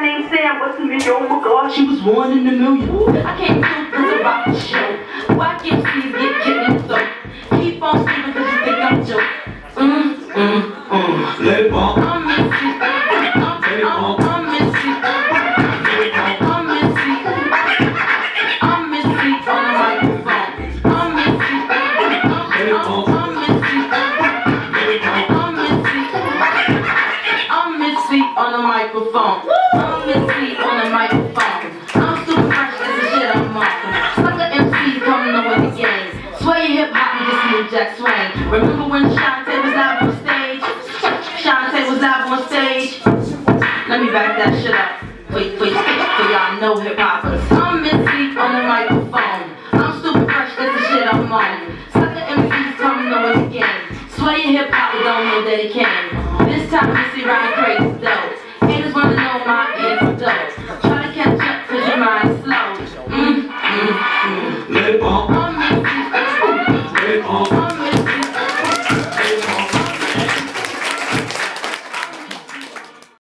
me, oh my god, she was one in a million. I can't do this about the show. Why can't MCs get in the throat? Keep on sleeping cause you think I'm joke. Mm, mm, mm. Let it bump. I'm Missy. I'm, I'm, I'm Missy. I'm microphone. I'm Missy on the microphone. I'm super fresh as the shit I'm on. Sucker MCs coming up with the game. Sway hip hop and just move Jack Swing. Remember when Shanté was live on stage? Shanté was live on stage. Let me back that shit up. Wait, wait, for y'all know hip hoppers. I'm Missy on the microphone. I'm super fresh, that's the shit I'm on. Sucker MCs coming up with the game. Sway hip hop, don't know that it can. This time Missy rhyme crazy it on.